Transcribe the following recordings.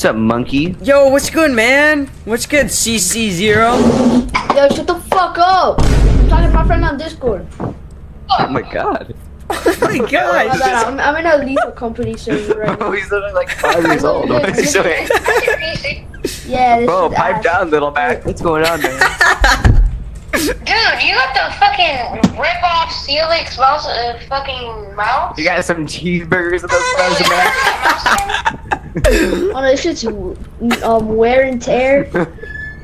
What's up, monkey? Yo, what's good, man? What's good, CC0? Yo, shut the fuck up! I'm talking to my friend on Discord. Oh my god. Oh my Oh, god. my I'm, I'm in a lethal company server right now. Oh, he's literally like five years old. What is he doing? Yeah, this Bro, is pipe ass. down, little Mac. What's going on, man? Dude, you got the fucking rip off Celix mouse uh, fucking mouse? You got some cheeseburgers in those smells, man. Oh, this shit's um, wear and tear.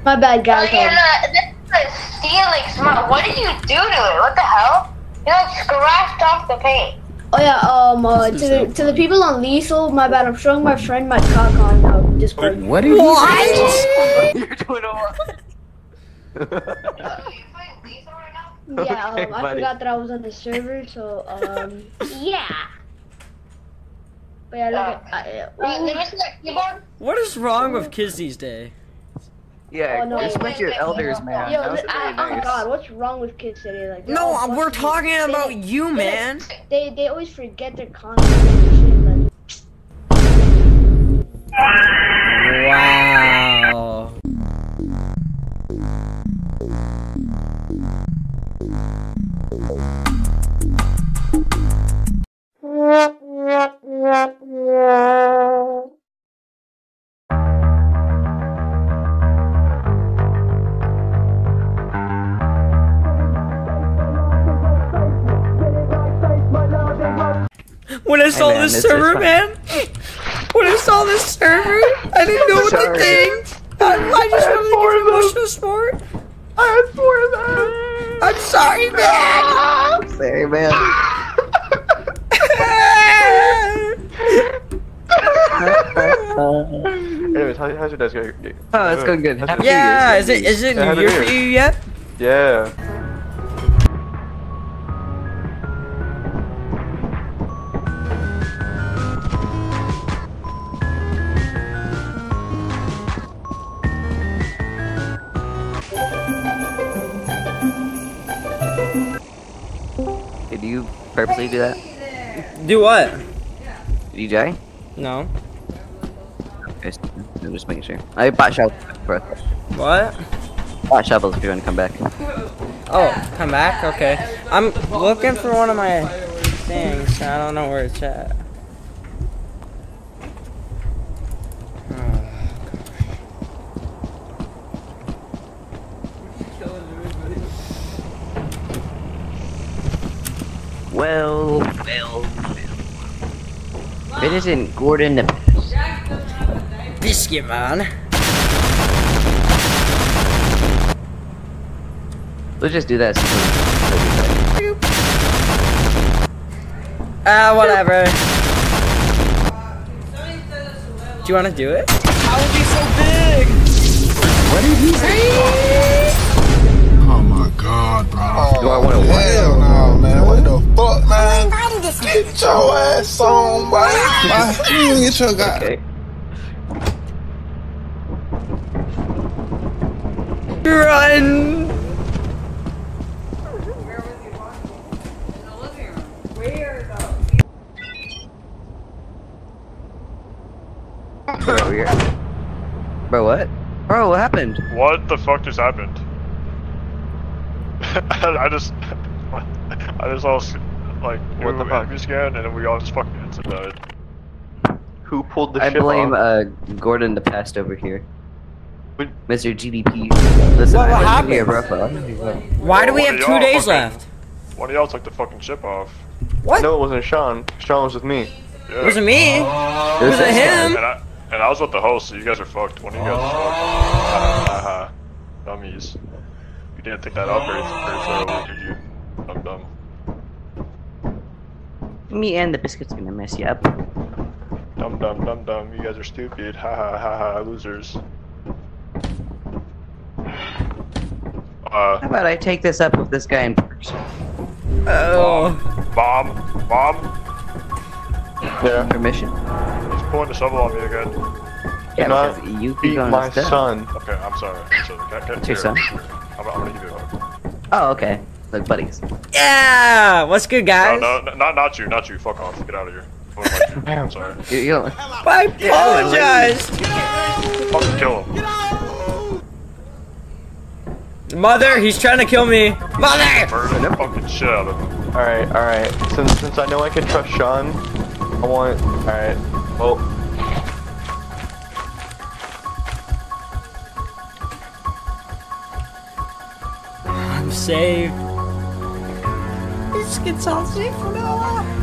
My bad, guys. Oh, guys. yeah, no, this is a What did you do to it? What the hell? You like scratched off the paint. oh yeah, um, uh, to the to the people on lethal, my bad. I'm showing my friend my cock on uh, Discord. What are you What? You're doing a lot. Oh, you playing Lethal right now? Yeah, Okay, um, I buddy. forgot that I was on the server, so um, yeah. But yeah, look at. I, Uh, uh, let me see that keyboard. What is wrong with kids these days? Yeah, Oh, no. respect your elders, man. Yo, That was I, very oh my nice. god, what's wrong with kids today? Like, No, all we're talking they- about you, man. They they always forget their content When I saw man, this it's- it's server, fine. man. When I saw this server, I didn't know what to think. I, I just wanted to give emotional support. I had four of them. I'm sorry, man. Sorry, man. Anyways, how, how's your desk going? Oh, it's going good. Happy New yeah, is it is it Yeah, New Year for you yet? Yeah. Did you purposely do that? Do what? DJ? No. Okay, so- I'm just making sure. I bought shovels for What? bought shovels if you want to come back. Oh, come back? Okay. I'm looking for one of my things. I don't know where it's at. Well, well, well. If it isn't Gordon the Biscuit man. Let's just do that. Ah, whatever. Do you want to do it? How would be so big? What did he say? Oh my god, bro. Oh, Do I want to Hell no, man. What the fuck, man? Get your ass on, boy. Ah, you get your guy. Okay. Run! Bro, we're- Bro, what? Bro, what happened? What the fuck just happened? I just, I just all like what the fuck scan, and then we all just fucking instant died. Who pulled the I ship blame off? uh Gordon the pest over here. What- Mr. GDP. Listen, What- I what here, happened? bro. I wasn't here, bro. Why do we have two days fucking- left? One of y'all took the fucking ship off. What? No, it wasn't Sean. Sean was with me. Yeah. It wasn't me. It was This is- him. And I, and I was with the host, so you guys are fucked. One of you guys are fucked. Ha ha ha. Dummies. You didn't think that out very, very thoroughly, did you? Dumb dumb. Me and the biscuit's gonna mess you up. Dumb dumb dumb dumb. You guys are stupid. Ha ha ha ha. Losers. Uh, How about I take this up with this guy in person? Oh. bomb, bomb. Yeah. Permission? He's pulling the shovel on me again. Yeah, not you keep Beat my instead. son. Okay, I'm sorry. I'm sorry. Can, can, It's your son? I'm, I'm gonna give you a hug. Oh, okay. Like buddies. Yeah. What's good, guys? no, no, not not you, not you. Fuck off. Get out of here. I doing? I'm sorry. You, you don't. I apologize. Fucking kill him. Mother, he's trying to kill me. Mother! Murder the fucking shit out of him. Alright, alright. Since since I know I can trust Sean, I want alright. Well safe. This gets all safe now.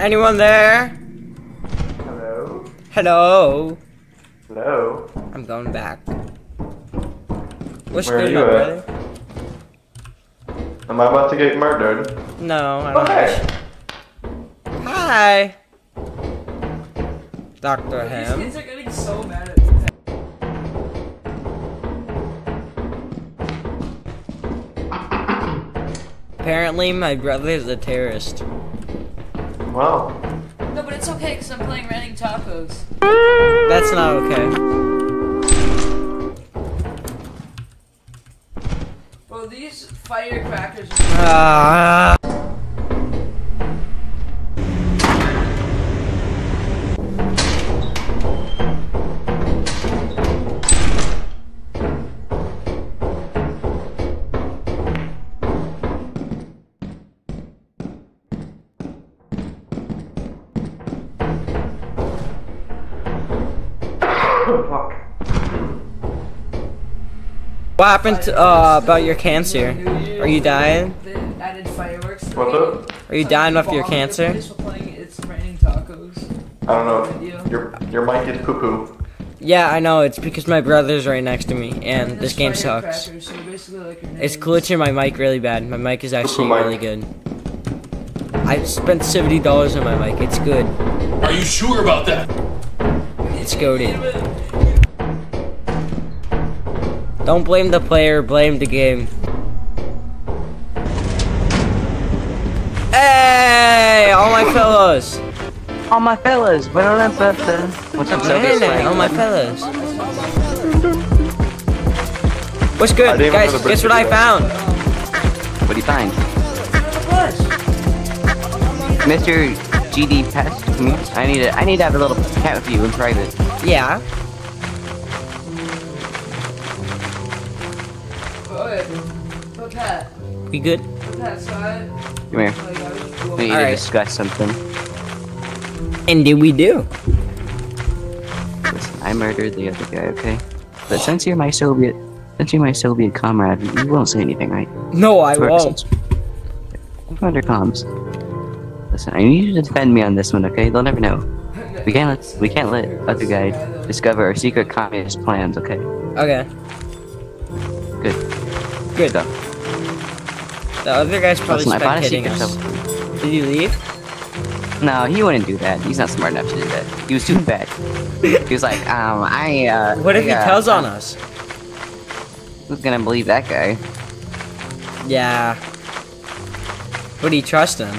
Anyone there? Hello? Hello. Hello? I'm going back. What's Where good, are my you brother? Am I about to get murdered? No, I don't. Oh, okay. Hi. Dr. Ham. These kids are getting so mad at Apparently, my brother is a terrorist. Well, No, but it's okay because I'm playing Raining Tacos. That's not okay. Well, these firecrackers. Ah. What happened to, uh, about your cancer? Are you dying? They added fireworks. to what's the up? Are you dying of your cancer? place for playing It's Raining Tacos. I don't know. Your your mic is poo poo. Yeah, I know. It's because my brother's right next to me, and this game sucks. firecrackers, So basically like your It's glitching my mic really bad. My mic is actually really good. I spent seventy dollars on my mic. It's good. Are you sure about that? It's goaded. Don't blame the player. Blame the game. Hey, all my fellows. All my fellas, what's up, Hey, Sophie? all my fellows. What's good, guys? Guess what I found? What do you find? Mr. GD Pest. I need to, I need to have a little chat with you in private. Yeah. We good? but Pat, so I, Come here. We need to discuss something. And did we do? Listen, I murdered the other guy, okay? But since you're my Soviet, since you're my Soviet comrade, you won't say anything, right? No, I won't. Keep under comms. Listen, I need you to defend me on this one, okay? They'll never know. We can't let we can't let other guy discover our secret communist plans, okay? Okay. Good. Good. Stuff. The other guy's probably Listen, I bought a spectating us. Did you leave? No, he wouldn't do that. He's not smart enough to do that. He was too fat. he was like, um, I, uh. What if I, he uh, tells on us? Who's gonna believe that guy? Yeah. Would he trust him?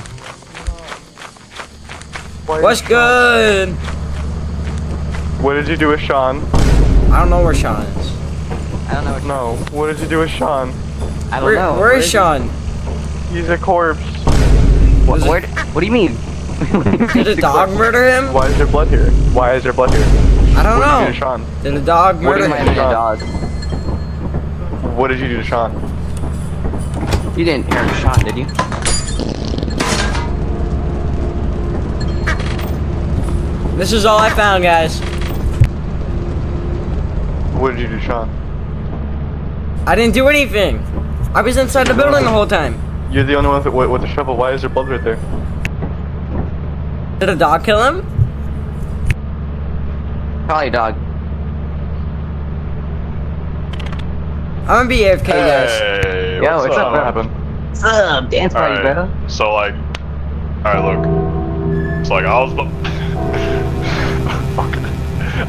Why- What's good? What did you do with Sean? I don't know where Sean is. I don't know. No. What did you do with Sean? I don't Where, know. where is Sean? He's a corpse. What, where, what do you mean? Did a dog murder him? Why is there blood here? Why is there blood here? I don't What did you do to know. Sean? Did a dog murder do you him? a dog? What did you do to Sean? You didn't hear Sean, did you? This is all I found, guys. What did you do Sean? I didn't do anything. I was inside the building the whole time. You're the only one with the, with the shovel. Why is there blood right there? Did a dog kill him? Probably a dog. I'm gonna be AFK, guys. Hey, Yo, what's what's up, up? What happened? What's up? Dance party, Alright, bro. so like, alright, look. It's like I was.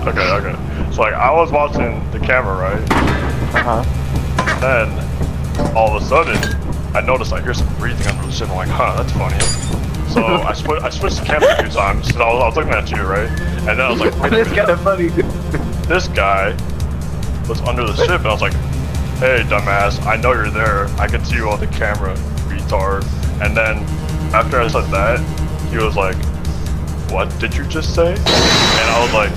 okay, okay, okay. So like I was watching the camera, right? Uh huh. Then all of a sudden, I noticed I hear some breathing under the ship. I'm like, huh, that's funny. So I switched, I switched the camera a few times. And I was, I was looking at you, right? And then I was like, wait minute. kind of funny. this guy was under the ship, and I was like, "Hey, dumbass, I know you're there. I can see you on the camera, retard." And then after I said that, he was like, "What did you just say?" And I was like,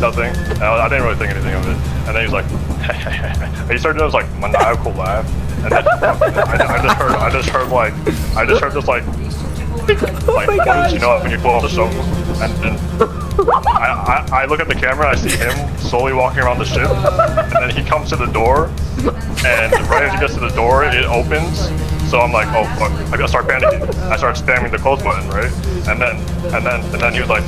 "Nothing." I, I didn't really think anything of it. And then he was like, and he started doing this like maniacal laugh, and I, I just heard, I just heard like, I just heard this like oh like voice, you know, when you pull off the shovel, and then I, I, I look at the camera, I see him slowly walking around the ship, and then he comes to the door, and right as he gets to the door, it opens. So I'm like, oh fuck, I gotta start panicking. I start spamming the close button, right? And then, and then, and then he was like,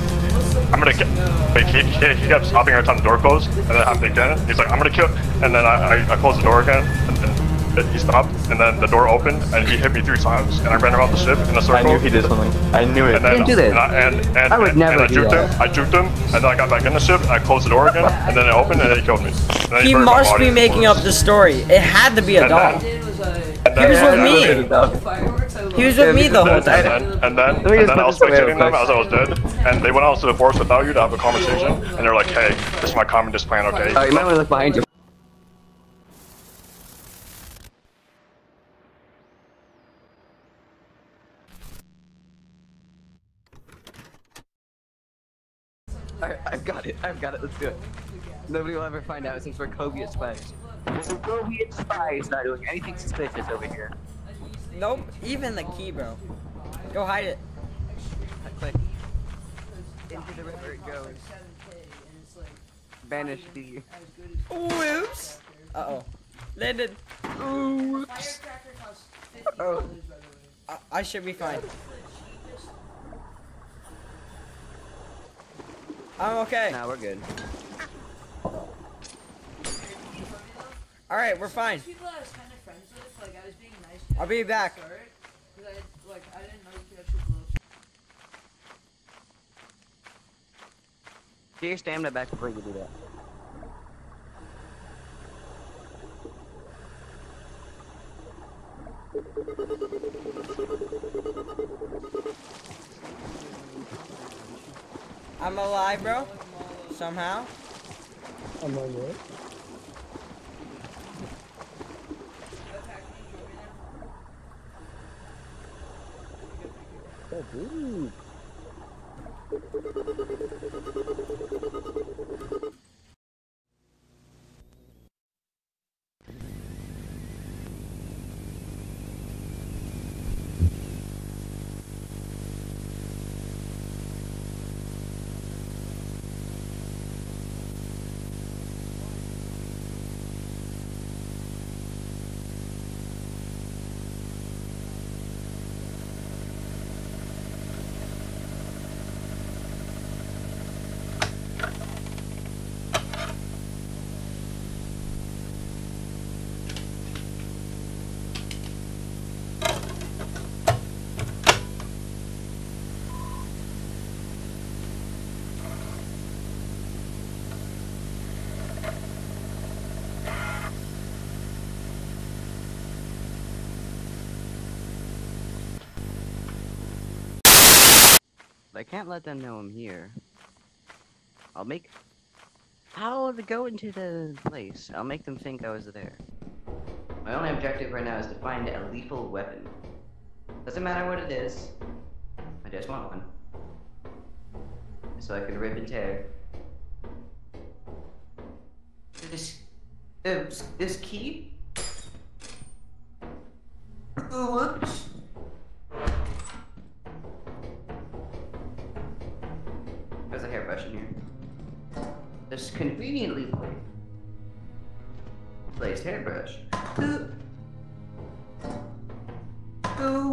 I'm gonna get. Like he, he, kept stopping every time the door closed, and then happened again. He's like, I'm gonna kill. And then I, I, I closed the door again, and then he stopped, and then the door opened, and he hit me three times, and I ran around the ship in a circle. I knew he did something. I knew it. And then, Didn't do that. And I, and, and, I would and, never and I do juked that. him. I juked him, and then I got back in the ship, and I closed the door again, and then it opened, and then he killed me. And then He must be making forest. up the story. It had to be a And dog. then- Did was I. and He was with me. then- Fireworks. I love He was with me the whole And time. then, and then, and then I was this spectating them as I was dead, and they went out to the forest without you to have a conversation, and they're like, hey, this is my communist plan, okay? Oh, you might want to look behind you. Got it. I've got it. Let's do it. Nobody will ever find out since we're Soviet spies. We're Soviet spies not doing anything suspicious over here. Nope, even the key, bro. Go hide it. Click. Into the river it goes. Banish the. Whoops. Uh oh. Landed. Oops. Oh. I, I should be fine. I'm okay. Nah, we're good. Alright, we're fine. People I was kind of friends with, like I was being nice. to I'll be back. start, 'cause I like I didn't know you could actually blow. Get your stamina back before you do that. I'm alive, bro. Somehow. I'm alive. Oh, dude. I can't let them know I'm here. I'll make. I'll go into the place. I'll make them think I was there. My only objective right now is to find a lethal weapon. Doesn't matter what it is. I just want one. So I can rip and tear. This. This, this key? Oh,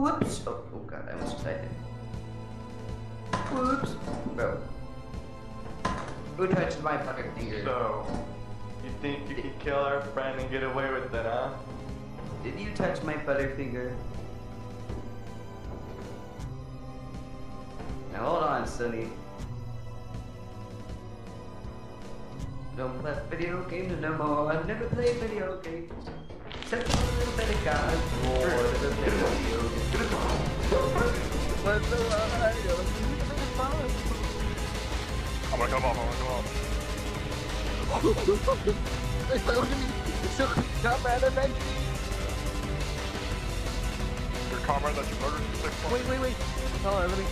whoops. Oh, oh god, I almost excited. Whoops. Bro. Who touched my fucking finger? So, you think you could kill our friend and get away with it, huh? Did you touch my butterfinger? Now hold on, Sonny. Don't play video games no more. I've never played video games. Except for a little bit of God. What's the I'm gonna come off, I'm gonna come off. Your comrade that you murdered for six months? Wait, wait, wait. Hold on, let me.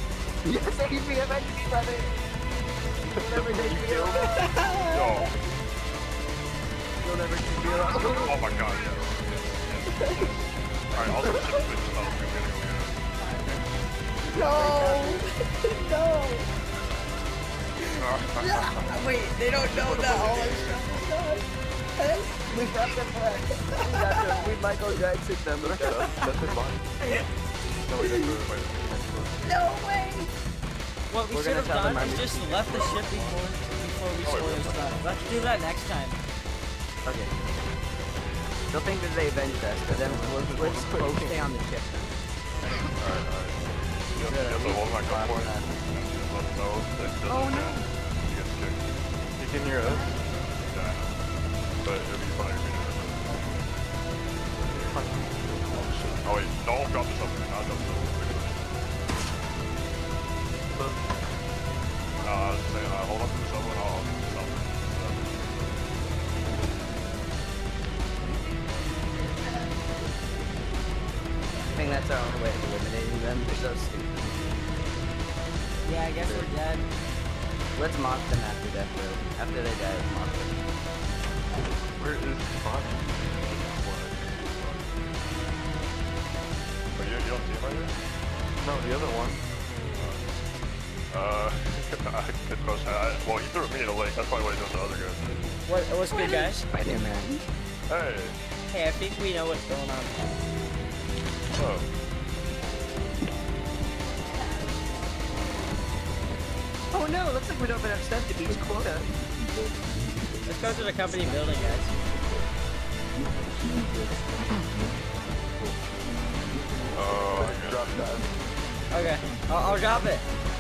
Yes, save me, avenge me, brother. Never take me Yo. You'll never take me alone. Oh my god, yeah. Alright, I'll just ship this stuff. We're gonna go get it. No! no! Alright. Wait, they don't know that all our stuff is done. We got the back. We got them. We Michael Jackson them. That's his body. No, we didn't do it. Wait. No way! What we We're should have done is just left the ship before before we Oh, stole wait, his wait. stuff. Let's do that next time. Okay. They'll think that they avenged us, but then we'll, let's both stay on the ship then. Alright, alright. You have, to hold my gunpoint and just let them know that he doesn't Oh, no. You get kicked. You can hear us? Yeah, But it'd be funny if you did it. Oh. Oh wait, don't drop this up here, not drop this up. Uh, I was saying, uh, hold up that's our only way of eliminating them. They're so stupid. Yeah, I guess we're dead. Let's mock them after death row. After they die, let's mock them. Where is his body? But you, you don't see him right here? No, the other one. Uh, I could post that. I- Well, he threw me in a lake. That's probably what he does to other guys. What, what's good, guys? Spider-Man. Hey, Hey, I think we know what's going on. Oh, Oh no, looks like we don't have enough stuff to beat quota. Let's go to the company building, guys. oh, I Drop that. Okay, I'll, I'll drop it.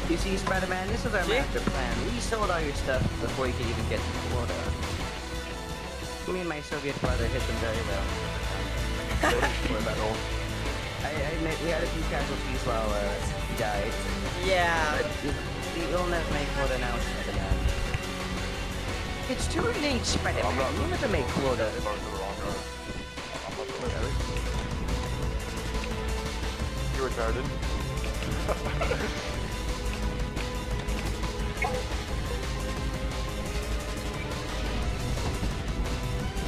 You see, Spider-Man, this is our See? master plan. We sold all your stuff before you could even get to quota. Me and my Soviet brother hit them very well. Where that old I, I admit we had a few casualties while uh, he died. Yeah. But we will never make quota now, Spider-Man. It's too late, Spider-Man. We'll never make quota. Sorry to the wrong guy. I'm not the You retarded?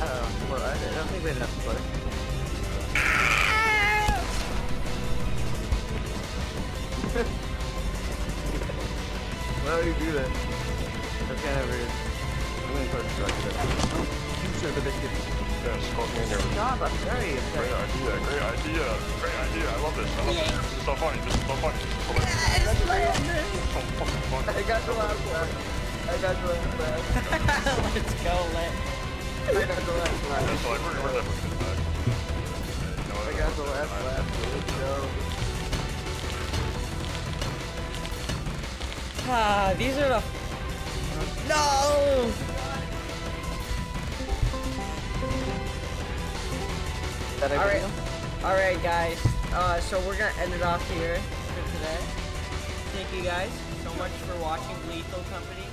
Oh, well, I, I don't think we have enough quota. Why you do that? That's kind of rude. I'm gonna go destroy this. You son of a biscuit. Yeah, smoke me in there. Stop, I'm sorry. I'm Great idea, great idea, great idea. I love this. I love this. This is so funny. This is so funny. Yes, So fucking funny. I got the last laugh. I got the last laugh. Let's go, Lit. I got the last laugh. So like, we're, we're definitely gonna die. You know what? I got the last laugh. Let's go. Ah, these are the. No! Alright, alright, guys. Uh, so we're gonna end it off here for today. Thank you guys so much for watching Lethal Company.